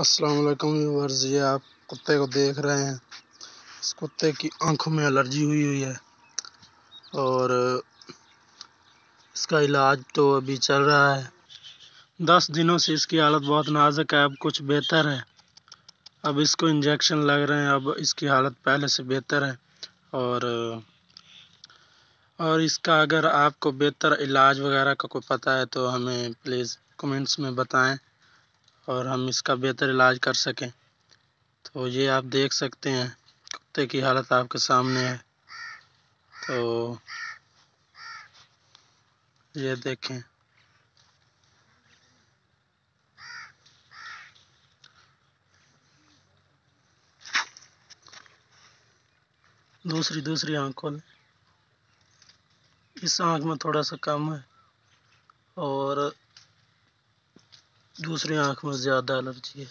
अस्सलाम वालेकुम व्यूअर्स, ये आप कुत्ते को देख रहे हैं। इस कुत्ते की आँखों में एलर्जी हुई हुई है और इसका इलाज तो अभी चल रहा है। दस दिनों से इसकी हालत बहुत नाजुक है, अब कुछ बेहतर है। अब इसको इंजेक्शन लग रहे हैं, अब इसकी हालत पहले से बेहतर है और और इसका अगर आपको बेहतर इलाज वगैरह का कोई पता है तो हमें प्लीज़ कमेंट्स में बताएँ। और हम इसका बेहतर इलाज कर सकें। तो ये आप देख सकते हैं, कुत्ते की हालत आपके सामने है। तो ये देखें। दूसरी दूसरी आँख खोल इस आँख में थोड़ा सा कम है और दूसरी आँख में ज़्यादा एलर्जी है।